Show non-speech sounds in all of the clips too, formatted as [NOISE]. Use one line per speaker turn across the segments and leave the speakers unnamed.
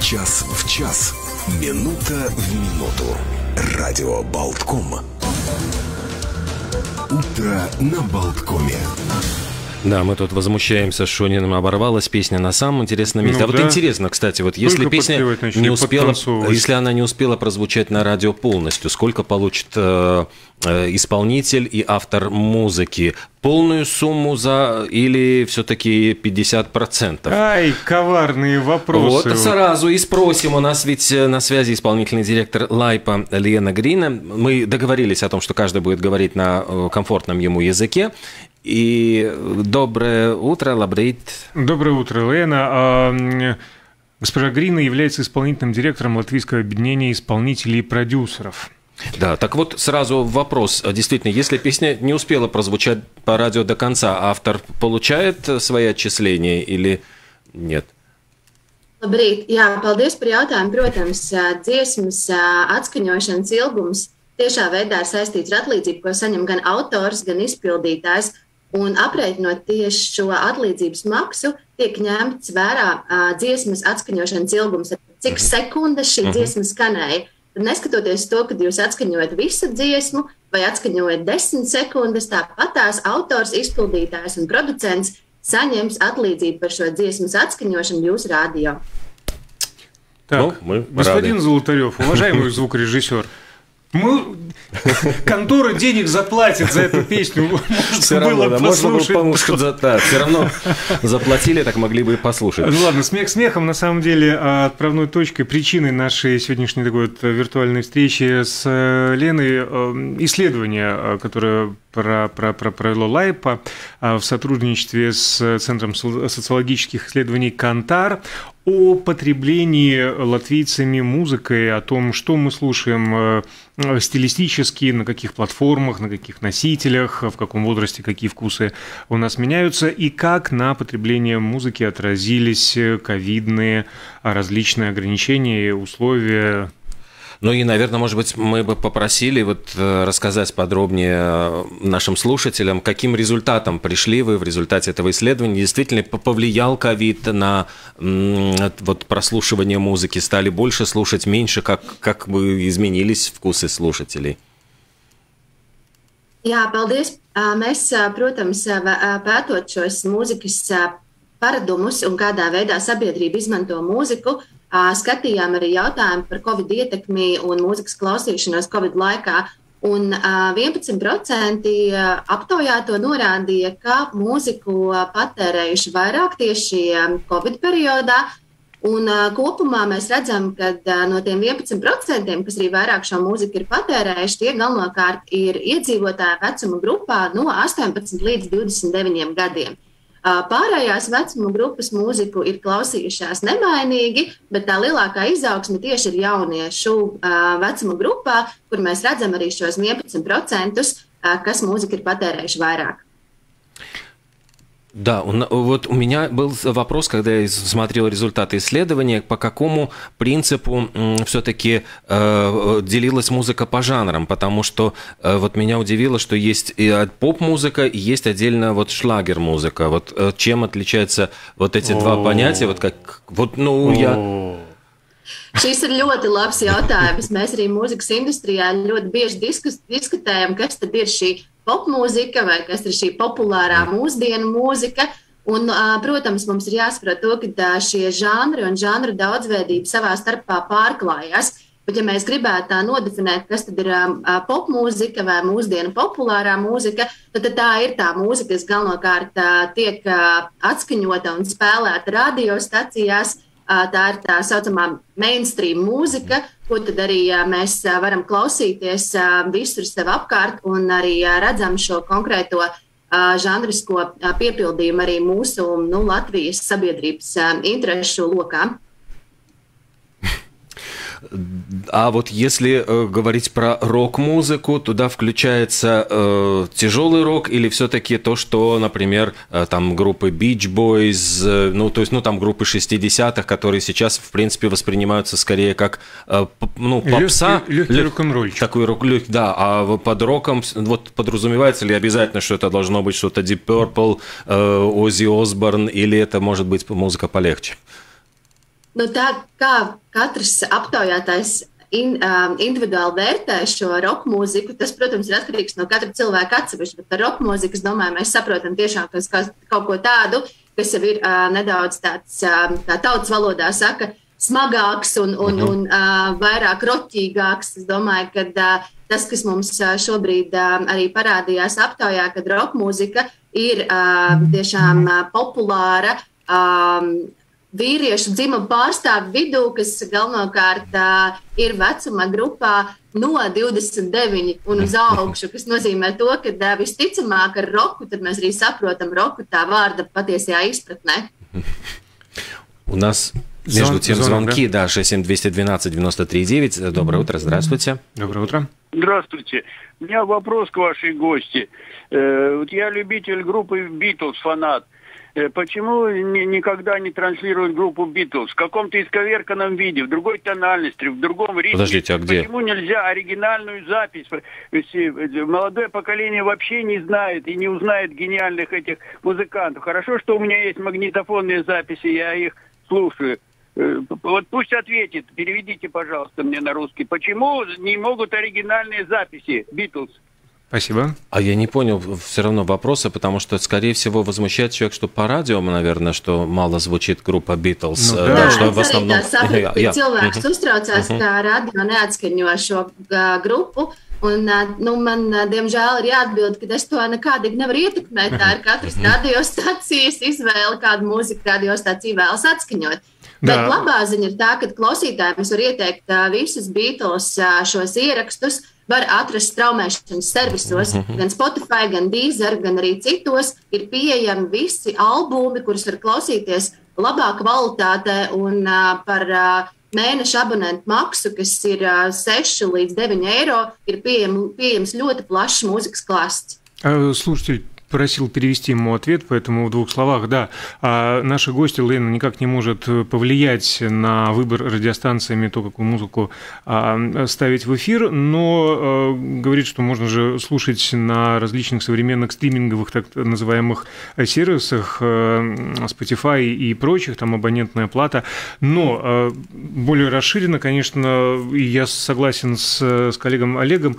Час в час. Минута в минуту. Радио Болтком. Утро на Болткоме.
Да, мы тут возмущаемся, что не оборвалась песня на самом интересном месте.
Ну
а вот
да.
интересно, кстати, вот если
Только
песня
подпевать начали,
не успела, если она не успела прозвучать на радио полностью, сколько получит э, исполнитель и автор музыки? Полную сумму за или все-таки 50%?
Ай, коварные вопросы.
Вот сразу и спросим. У нас ведь э, на связи исполнительный директор Лайпа Лена Грина. Мы договорились о том, что каждый будет говорить на э, комфортном ему языке. И э, доброе утро, Лабрейт.
Доброе утро, Лена. А, Госпожа Грина является исполнительным директором Латвийского объединения исполнителей и продюсеров.
Да, так вот сразу вопрос. А Действительно, если песня не успела прозвучать по радио до конца, автор получает э, свои отчисления или нет?
Labrīt, jā, paldies par jautājumu. Protams, ā, dziesmas ā, atskaņošanas ilgums tiešā veidā ir saistīts ar atlīdzību, ko saņem gan autors, gan izpildītājs. Un aprēķinot tieši šo atlīdzības maksu, tiek ņemts vērā ā, dziesmas atskaņošanas ilgums, cik sekundes šī dziesma skanēja. Tad, neskatoties uz to, ka jūs atskaņojat visu dziesmu vai atskaņojat desmit sekundes, tāpat tās autors, izpildītājs un producents saņems atlīdzību par šo dziesmas atskaņošanu jūsu radio.
Так,
Ну, мы
господин
рады.
Золотарев, уважаемый звукорежиссер, мы... контора денег заплатит за эту песню. [LAUGHS] Можно
Все
было
равно, да, можно было
послушать.
за- да, все равно заплатили, так могли бы и послушать.
Ну ладно, смех смехом. На самом деле а, отправной точкой, причиной нашей сегодняшней такой вот виртуальной встречи с э, Леной э, исследование, э, которое про, про, про, провело Лайпа а, в сотрудничестве с Центром со- социологических исследований «Кантар» о потреблении латвийцами музыкой, о том, что мы слушаем э, э, стилистически, на каких платформах, на каких носителях, в каком возрасте какие вкусы у нас меняются, и как на потребление музыки отразились э, ковидные а, различные ограничения и условия.
Ну и, наверное, может быть, мы бы попросили вот э, рассказать подробнее э, нашим слушателям, каким результатом пришли вы в результате этого исследования. Действительно, повлиял ковид на вот прослушивание музыки? Стали больше слушать, меньше? Как, как бы изменились вкусы слушателей?
Jā, paldies. Mēs, protams, pētot šos mūzikas paradumus un kādā veidā sabiedrība izmanto mūziku, ā, skatījām arī jautājumu par Covid ietekmi un mūzikas klausīšanos Covid laikā. Un ā, 11% ā, aptaujāto norādīja, ka mūziku patērējuši vairāk tieši Covid periodā, Un, kopumā mēs redzam, ka no tiem 11%, kas arī vairāk šo mūziku ir patērējuši, tie galvenokārt ir iedzīvotāji vecuma grupā no 18 līdz 29 gadiem. Pārējās vecuma grupas mūziku ir klausījušās nemainīgi, bet tā lielākā izaugsme tieši ir jauniešu vecuma grupā, kur mēs redzam arī šos 11%, uh, kas mūziku ir patērējuši vairāk.
Да, на- вот у меня был вопрос, когда я смотрел результаты исследования, по какому принципу все-таки делилась музыка по жанрам, потому что э, вот меня удивило, что есть и поп-музыка, и есть отдельно вот шлагер-музыка. Вот э, чем отличаются вот эти два
О.
понятия? Вот как, вот, ну, я...
Šis ir ļoti labs jautājums. Mēs arī mūzikas industrijā ļoti bieži diskus, diskutējam, kas tad ir šī popmūzika vai kas ir šī populārā mūsdienu mūzika. Un, protams, mums ir jāsaprot to, ka šie žanri un žanru daudzveidība savā starpā pārklājas. Bet, ja mēs gribētu tā nodefinēt, kas tad ir popmūzika vai mūsdienu populārā mūzika, tad, tā ir tā mūzika, kas galvenokārt tiek atskaņota un spēlēta radiostacijās. Tā ir tā saucamā mainstream mūzika, ko tad arī mēs varam klausīties visur sev apkārt un arī redzam šo konkrēto žanrisko piepildījumu arī mūsu nu, Latvijas sabiedrības interešu lokā.
А вот если э, говорить про рок-музыку, туда включается э, тяжелый рок или все-таки то, что, например, э, там группы Beach Boys, э, ну то есть, ну там группы 60-х, которые сейчас, в принципе, воспринимаются скорее как, э, ну, попса.
Легкий- легкий
Лег-
рок-н-ролльчик.
Такой рок, лег- да, а под роком вот подразумевается ли обязательно, что это должно быть что-то Deep Purple, э, Оззи Осборн, или это может быть музыка полегче?
Nu, tā kā katrs aptaujātais in, um, individuāli vērtē šo roka mūziku, tas, protams, ir atkarīgs no katra cilvēka atsevišķi. Bet par roka mūziku, es domāju, mēs saprotam tiešām kas, kas, kaut ko tādu, kas jau ir uh, nedaudz tāds, uh, kā tautas valodā saka, smagāks un, un, -hmm. un uh, vairāk roķīgāks. Es domāju, ka uh, tas, kas mums uh, šobrīd uh, arī parādījās aptaujā, kad roka mūzika ir uh, tiešām uh, populāra. Um, vīriešu dzimumu pārstāvju vidū, kas galvenokārt uh, ir vecuma grupā no 29 un uz augšu, kas nozīmē to, ka uh, visticamāk ar roku mēs arī saprotam roku tā vārda patiesajā izpratnē.
У нас между тем звонки, да, 67-212-93-9. Доброе утро, здравствуйте.
Доброе утро.
Здравствуйте. У меня вопрос к вашей гости. Э, вот я любитель группы Beatles, фанат. Э, почему никогда не транслируют группу Битлз в каком-то исковерканном виде, в другой тональности, в другом ритме?
Подождите, а где?
Почему нельзя оригинальную запись? Э, молодое поколение вообще не знает и не узнает гениальных этих музыкантов. Хорошо, что у меня есть магнитофонные записи, я их слушаю. Э, вот пусть ответит, переведите, пожалуйста, мне на русский. Почему не могут оригинальные записи Битлз?
Спасибо.
А я не понял все равно вопроса, потому что, скорее всего, возмущает человек, что по радио, наверное, что mala звучит групpa Beatles.
Nu, jā, что в основном... Jā, jā. Cilvēks uztraucās, ka radio neatskaņo šo grupu. Un, nu, man, diemžēl, ir jāatbild, ka es to nekādīgi nevaru ietekmēt. Tā ir katras radiostacijas izvēle, kādu mūziku radiostacija vēlas atskaņot. Bet labā ziņa ir tā, ka klausītājiem es varu ieteikt visus Beatles šos ierakstus var atrast straumēšanas servisos, mm -hmm. gan Spotify, gan Deezer, gan arī citos. Ir pieejami visi albumi, kurus var klausīties labā kvalitātē un uh, par uh, mēneša abonentu maksu, kas ir uh, 6 līdz 9 eiro, ir pieejam, pieejams ļoti plašs mūzikas klāsts.
Слушайте, просил перевести ему ответ, поэтому в двух словах, да. А наша гостья Лена никак не может повлиять на выбор радиостанциями, то, какую музыку а, ставить в эфир, но а, говорит, что можно же слушать на различных современных стриминговых так называемых сервисах Spotify и прочих, там абонентная плата, но более расширенно, конечно, я согласен с, с коллегом Олегом,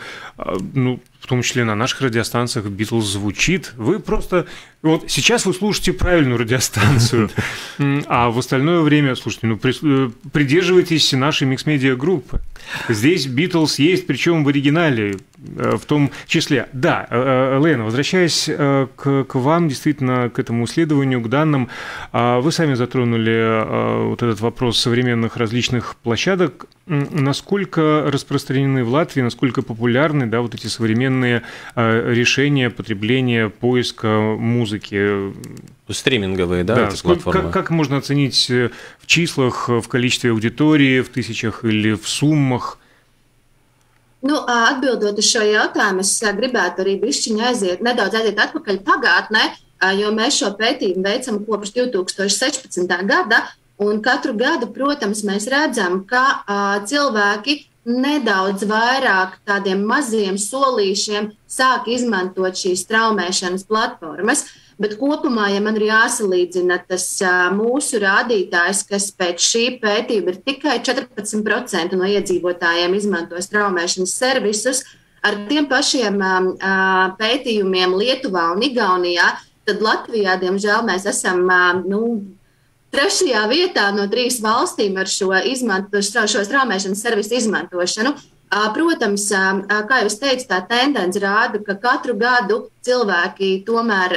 ну, в том числе на наших радиостанциях Битлз звучит. Вы просто... Вот сейчас вы слушаете правильную радиостанцию, [LAUGHS] а в остальное время, слушайте, ну, э, придерживайтесь нашей микс-медиа группы. Здесь Битлз есть, причем в оригинале, э, в том числе. Да, э, Лена, возвращаясь к, к вам, действительно, к этому исследованию, к данным, а вы сами затронули вот этот вопрос современных различных площадок. Насколько распространены в Латвии, насколько популярны да, вот эти современные решения потребления, поиска музыки?
Стриминговые, да,
да сколько, как, как можно оценить э, в числах, в количестве аудитории, в тысячах или в суммах?
Nu, atbildot uz šo jautājumu, es gribētu arī bišķiņu aiziet, nedaudz aiziet atpakaļ pagātnē, jo mēs šo pētījumu veicam kopš 2016. gada, Un katru gadu, protams, mēs redzam, ka uh, cilvēki nedaudz vairāk tādiem maziem solīšiem sāk izmantot šīs traumēšanas platformas. Bet kopumā, ja man ir jāsalīdzina tas mūsu rādītājs, kas pēc šī pētījuma ir tikai 14% no iedzīvotājiem izmanto traumēšanas servisus, ar tiem pašiem pētījumiem Lietuvā un Igaunijā, tad Latvijā, diemžēl, mēs esam nu, trešajā vietā no trīs valstīm ar šo, izmanto, šo straumēšanas servisu izmantošanu. Protams, kā jau es teicu, tā tendence rāda, ka katru gadu cilvēki tomēr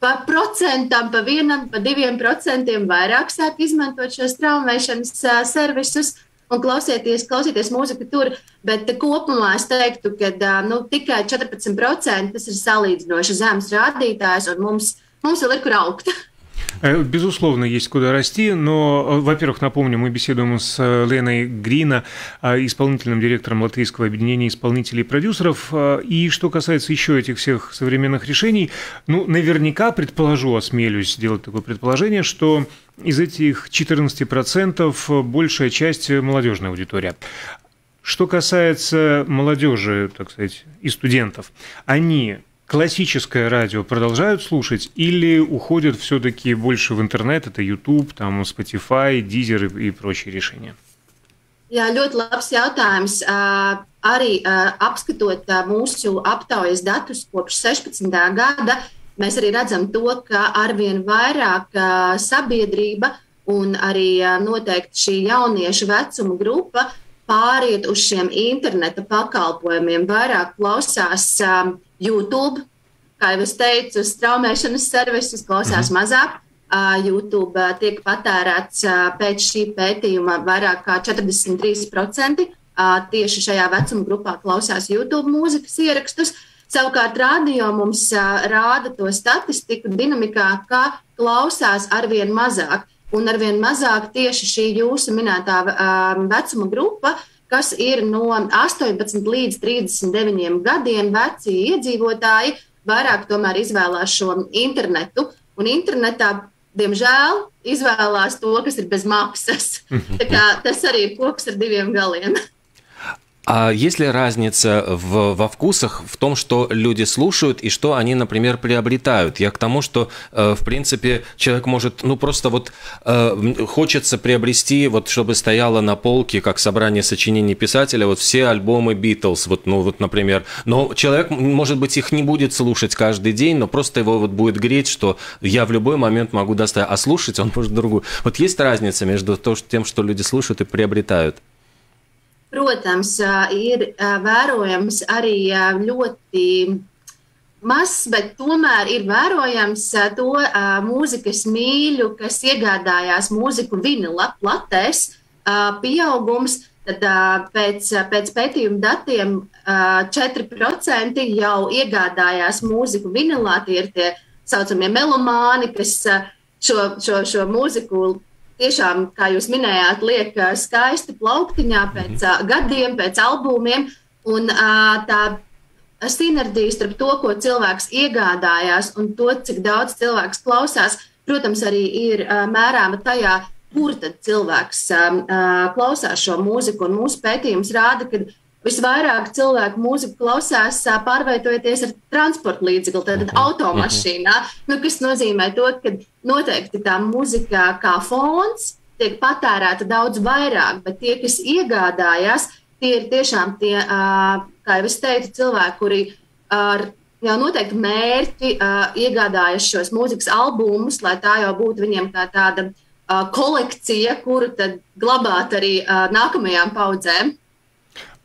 pa procentam, pa vienam, pa diviem procentiem vairāk sāk izmantot šos traumēšanas servisus un klausieties, klausieties mūziku tur. Bet kopumā es teiktu, ka nu, tikai 14% tas ir salīdzinoši zems rādītājs, un mums, mums vēl ir kur augt. [LAUGHS]
Э, безусловно, есть куда расти, но, э, во-первых, напомню, мы беседуем с э, Леной Грина, исполнительным директором Латвийского объединения исполнителей и продюсеров. И что касается еще этих всех современных решений, ну, наверняка предположу, осмелюсь сделать такое предположение, что из этих 14% большая часть молодежная аудитория. Что касается молодежи, так сказать, и студентов, они классическое радио продолжают слушать или уходят все-таки больше в интернет, это YouTube, там Spotify, Deezer и, и прочие решения?
Jā, ļoti labs jautājums. Uh, arī uh, apskatot uh, mūsu aptaujas datus kopš 16. gada, mēs arī redzam to, ka arvien vairāk uh, sabiedrība un arī uh, noteikti šī jauniešu vecuma grupa pāriet uz šiem interneta pakalpojumiem, vairāk klausās um, YouTube, kā jau es teicu, straumēšanas servisus, klausās mhm. mazāk. Uh, YouTube uh, tiek patērēts uh, pēc šī pētījuma vairāk kā 43%. Tieši šajā vecuma grupā klausās YouTube mūzikas ierakstus. Savukārt, radio mums rāda to statistiku dinamikā, ka klausās arvien mazāk. Un arvien mazāk tieši šī jūsu minētā vecuma grupa, kas ir no 18 līdz 39 gadiem veci iedzīvotāji, vairāk tomēr izvēlās šo internetu. Un internetā diemžēl, izvēlās to, kas ir bez maksas. [LAUGHS] Tas arī ir koks ar diviem galiem.
А есть ли разница в, во вкусах в том, что люди слушают и что они, например, приобретают? Я к тому, что, э, в принципе, человек может, ну, просто вот э, хочется приобрести, вот, чтобы стояло на полке, как собрание сочинений писателя, вот все альбомы Битлз, вот, ну, вот, например. Но человек, может быть, их не будет слушать каждый день, но просто его вот будет греть, что я в любой момент могу достать, а слушать он может другую. Вот есть разница между тем, что люди слушают и приобретают?
Protams, ir vērojams arī ļoti mazs, bet tomēr ir vērojams to mūzikas mīļu, kas iegādājās mūziku vinila platēs, pieaugums. Tad pēc, pēc pētījuma datiem 4% jau iegādājās mūziku vinilā. Tie ir tie saucamie melomāni, kas šo, šo, šo mūziku tiešām, kā jūs minējāt, liek skaisti plauktiņā pēc uh, gadiem, pēc albumiem. Un tā sinerģija starp to, ko cilvēks iegādājās, un to, cik daudz cilvēks klausās, protams, arī ir mērāma tajā, kur tad cilvēks klausās šo mūziku. Un mūsu pētījums rāda, ka visvairāk cilvēku mūziku klausās pārvietojoties ar transporta līdzekli, tātad mhm. automašīnā, nu, kas nozīmē to, ka noteikti tā mūzika kā fons tiek patērēta daudz vairāk, bet tie, kas iegādājās, tie ir tiešām tie, kā jau es teicu, cilvēki, kuri ar jau noteikti mērķi iegādājas šos mūzikas albumus, lai tā jau būtu viņiem kā tāda kolekcija, kuru tad glabāt arī nākamajām paudzēm.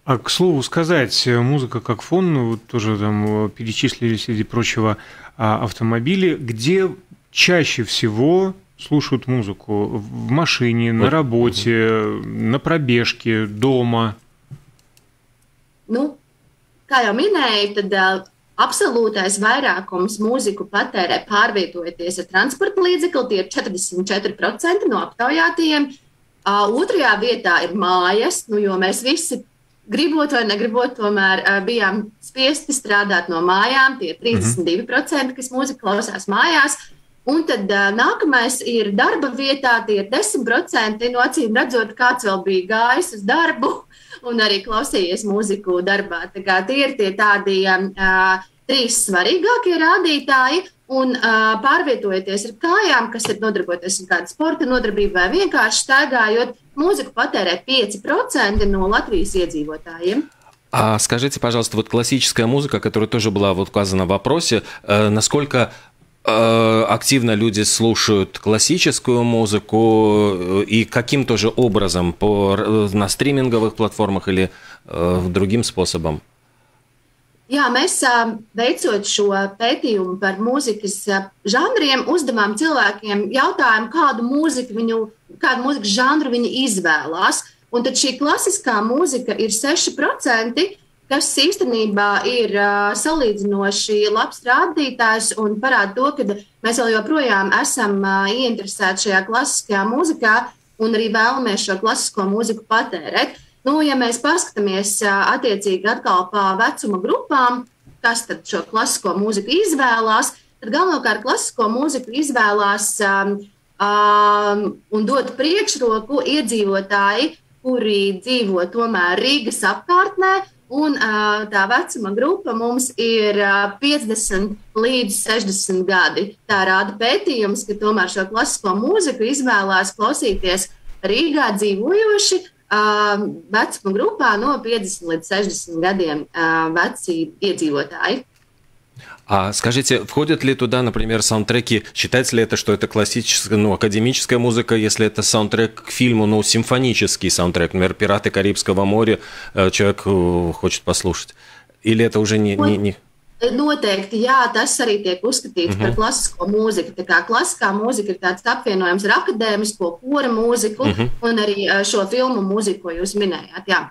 А к слову сказать, музыка как фон, ну, тоже там перечислили среди прочего а, автомобили, где чаще всего слушают музыку? В машине, на работе, на пробежке, дома?
Nu, kā jau minēju, tad absolūtais vairākums mūziku patērē pārvietojoties ar transporta līdzekli, tie ir 44% no aptaujātajiem. Otrajā vietā ir mājas, nu, jo mēs visi gribot vai negribot, tomēr uh, bijām spiesti strādāt no mājām. Tie ir 32%, mm -hmm. kas mūziku klausās mājās. Un tad uh, nākamais ir darba vietā, tie ir 10%. No acīm redzot, kāds vēl bija gājis uz darbu [LAUGHS] un arī klausījies mūziku darbā. Tā kā tie ir tie tādi uh, trīs svarīgākie rādītāji. Un uh, pārvietojoties ar kājām, kas ir nodarboties ar kādu sporta nodarbību vai vienkārši staigājot, mūziku patērē 5% no Латвии иедzīvotājiem.
А скажите, пожалуйста, вот классическая музыка, которая тоже была вот указана в вопросе, э, насколько э, активно люди слушают классическую музыку э, и каким тоже образом по, на стриминговых платформах или другим способом?
Jā, mēs veicot šo pētījumu par mūzikas žanriem, uzdevām cilvēkiem jautājumu, kādu mūziku viņu, kādu mūzikas žanru viņi izvēlās. Un tad šī klasiskā mūzika ir 6%, kas īstenībā ir salīdzinoši labs rādītājs un parāda to, ka mēs vēl joprojām esam ieinteresēti šajā klasiskajā mūzikā un arī vēlamies šo klasisko mūziku patērēt. Nu, ja mēs paskatāmies attiecīgi atkal pa vecuma grupām, kas tad šo klasisko mūziku izvēlās, tad galvenokārt klasisko mūziku izvēlās um, um, un dod priekšroku iedzīvotāji, kuri dzīvo tomēr Rīgas apkārtnē un tā vecuma grupa mums ir 50 līdz 60 gadi. Tā rāda pētījums, ka tomēr šo klasisko mūziku izvēlās klausīties Rīgā dzīvojoši vecuma grupā no 50 līdz 60 gadiem veci iedzīvotāji.
А скажите, входят ли туда, например, саундтреки, считается ли это, что это классическая, ну, академическая музыка, если это саундтрек к фильму, ну, симфонический саундтрек, например, «Пираты Карибского моря», человек хочет послушать? Или это уже не... не, не...
Noteikti, jā, tas arī tiek uzskatīts uh -huh. par klasisko mūziku. Tā kā klasiskā mūzika ir tāds apvienojums ar akadēmisko kora mūziku uh -huh. un arī šo filmu mūziku, ko jūs minējāt. Jā.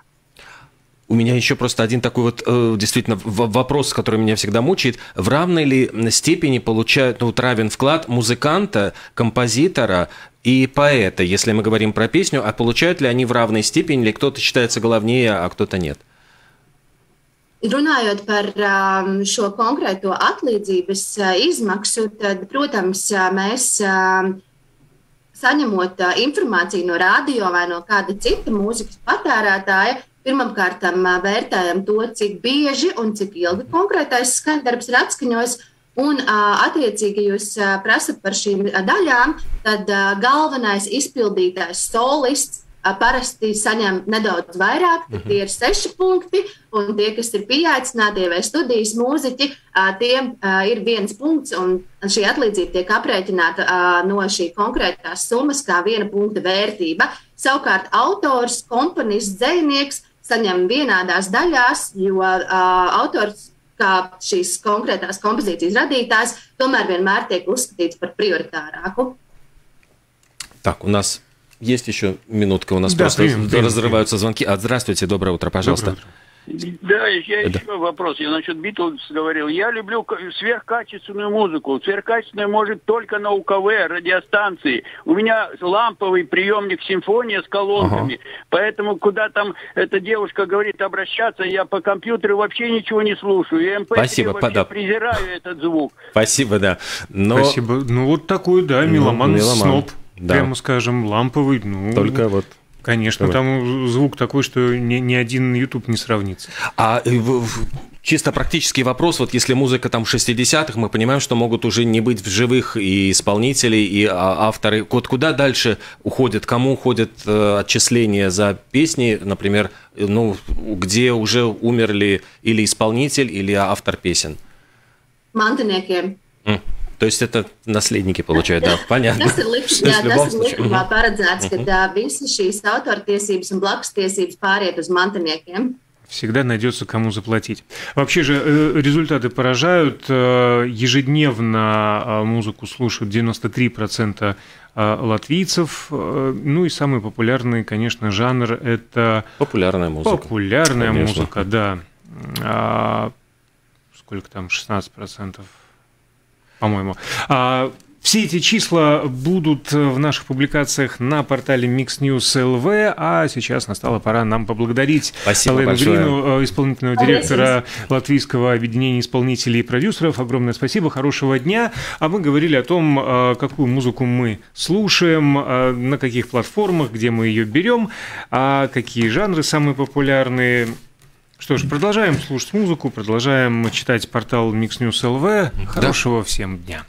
У меня еще просто один такой вот э, действительно вопрос, который меня всегда мучает. В равной ли степени получают, ну, вот равен вклад музыканта, композитора и поэта, если мы говорим про песню, а получают ли они в равной степени, или кто-то считается главнее, а кто-то нет?
Runājot par šo konkrēto atlīdzības izmaksu, tad, protams, mēs saņemot informāciju no radio vai no kāda cita mūzikas patērētāja, Pirmkārt, vērtējam to, cik bieži un cik ilgi konkrētais skaņdarbs ir atskaņojis. Un, attiecīgi, jūs prasat par šīm daļām, tad galvenais izpildītājs solists parasti saņem nedaudz vairāk, mm -hmm. tie ir seši punkti, un tie, kas ir pieaicināti vai studijas mūziķi, tiem ir viens punkts, un šī atlīdzība tiek aprēķināta no šī konkrētās summas kā viena punkta vērtība. Savukārt autors, komponists, dzēnieks saņem vienādās daļās, jo uh, autors, kā šīs konkrētās kompozīcijas radītājs, tomēr vienmēr tiek uzskatīts par prioritārāku.
Так, у нас есть еще минутка, у нас да, просто примем, разрываются примем. звонки. А, здравствуйте, доброе утро, пожалуйста. Доброе утро.
Да, я да. еще вопрос. Я насчет Битлз говорил. Я люблю сверхкачественную музыку. Сверхкачественная может только на УКВ, радиостанции. У меня ламповый приемник симфония с колонками. Ага. Поэтому куда там эта девушка говорит обращаться, я по компьютеру вообще ничего не слушаю. Я
MP3 Спасибо,
вообще
да.
презираю этот звук.
Спасибо, да.
Но... Спасибо. Ну вот такой, да, меломан, ну, меломан. сноб. Да. Прямо скажем, ламповый. Ну...
Только вот
Конечно, Давай. там звук такой, что ни, ни один YouTube не сравнится.
А чисто практический вопрос, вот если музыка там 60-х, мы понимаем, что могут уже не быть в живых и исполнителей, и а, авторы. Вот куда дальше уходят, кому уходят э, отчисления за песни, например, ну, где уже умерли или исполнитель, или автор песен?
Mantinieki.
То есть это наследники получают, да, понятно.
Tas ir, liks, jā, tas ir likumā paredzēts, ka tā, visas šīs autortiesības un blakstiesības pāriet uz mantiniekiem.
Всегда найдется кому заплатить. Вообще же э, результаты поражают. Э, ежедневно э, музыку слушают 93% латвийцев. Ну и самый популярный, конечно, жанр – это…
Популярная музыка.
Популярная конечно. музыка, да. А, сколько там, 16%? По-моему. А, все эти числа будут в наших публикациях на портале Mix News LV, а сейчас настала пора нам поблагодарить
Спасибо Алену Грину,
э, исполнительного директора Латвийского объединения исполнителей и продюсеров. Огромное спасибо, хорошего дня. А мы говорили о том, э, какую музыку мы слушаем, э, на каких платформах, где мы ее берем, а какие жанры самые популярные. Что ж, продолжаем слушать музыку, продолжаем читать портал Mix News LV. Хорошего да. всем дня.